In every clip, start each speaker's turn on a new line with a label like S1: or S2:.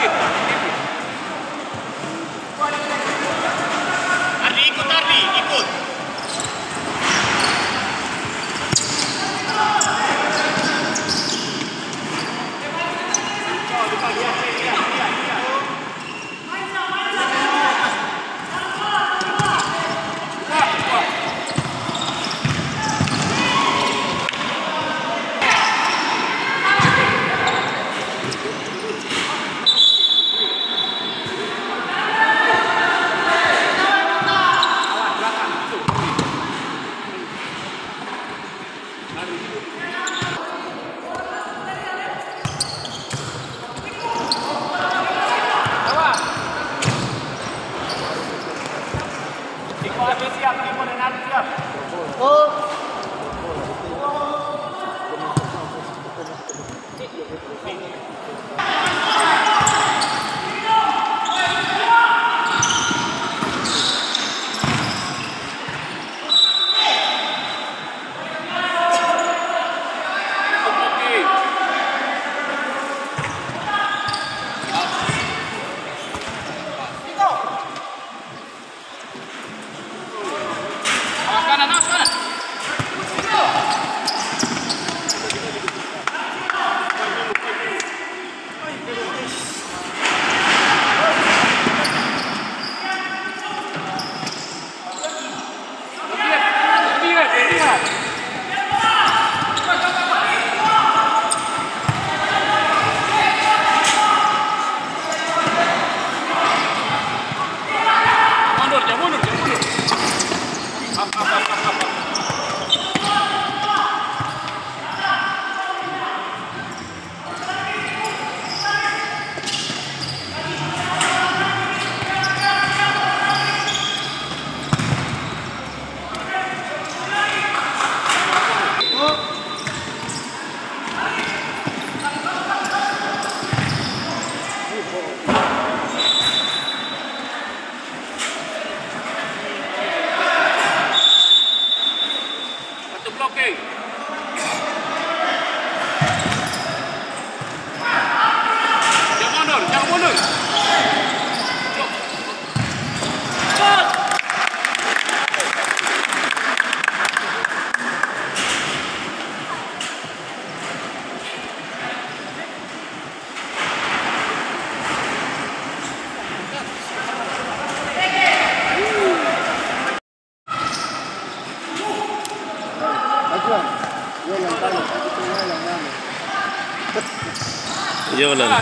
S1: Thank you. 又冷。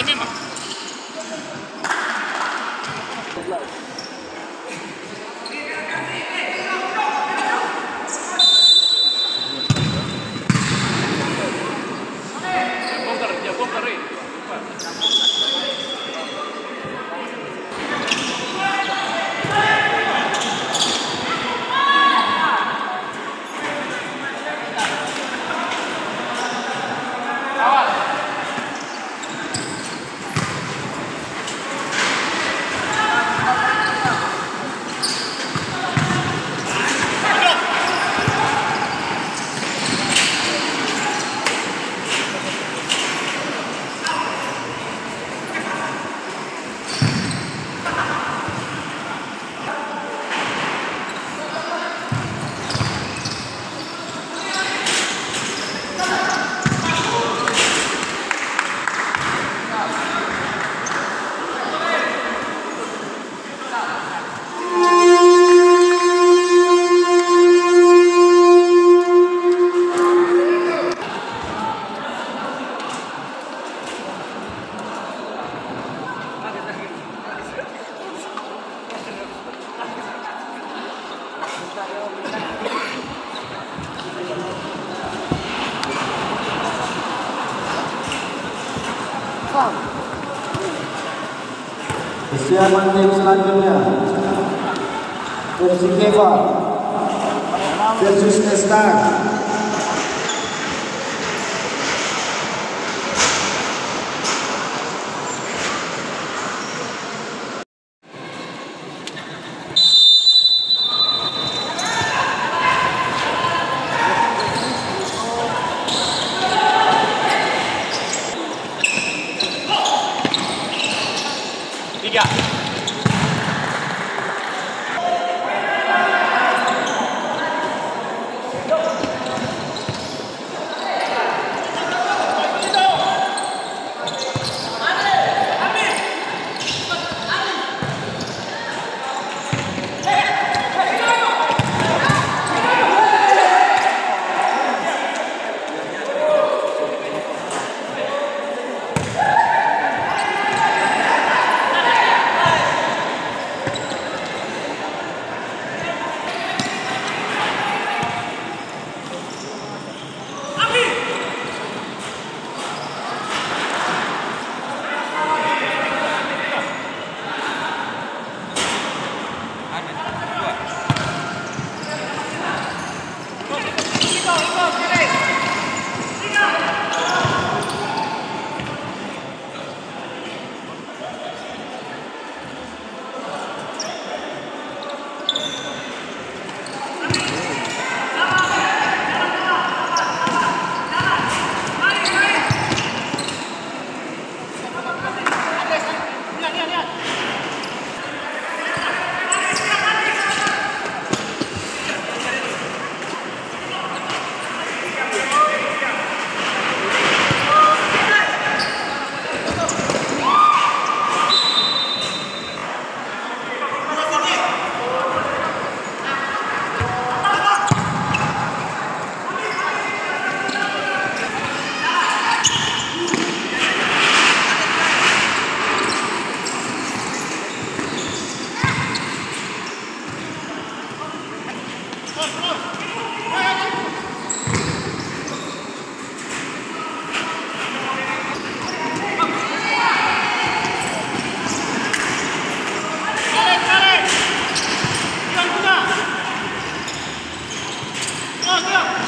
S1: けてん好，接下来我们队伍的顺序是：谢金宝、谢志星、史达。Come on, come on.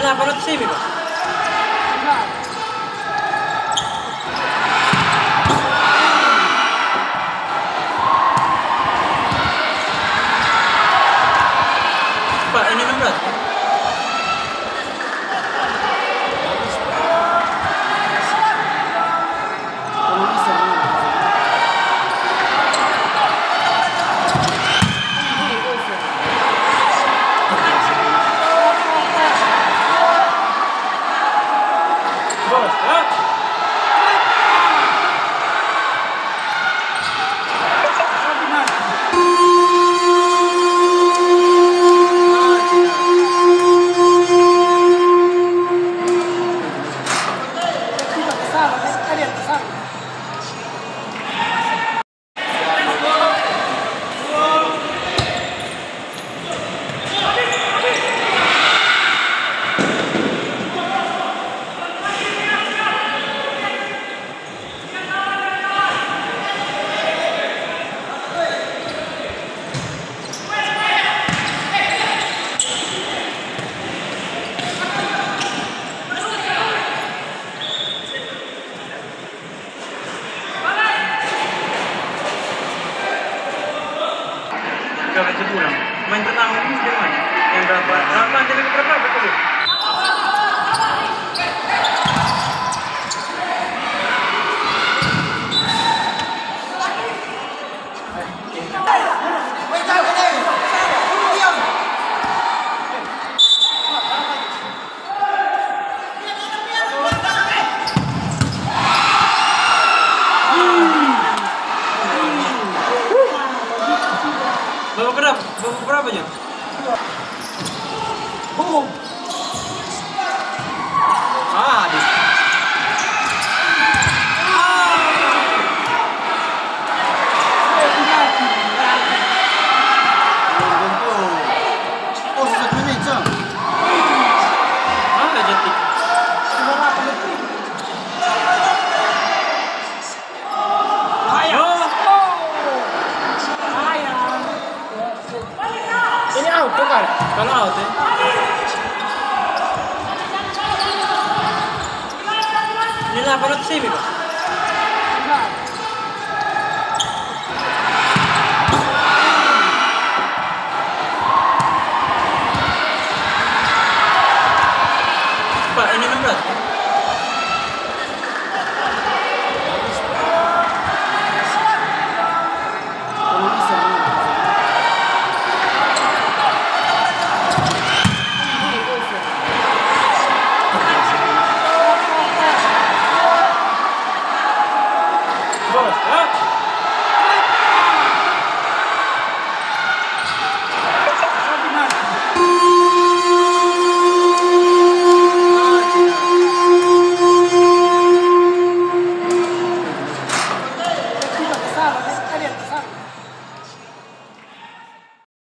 S1: मिला बर्फ से udah akan main tenang, itu gimana yang berapa berapa jadi berapa berapa правильно?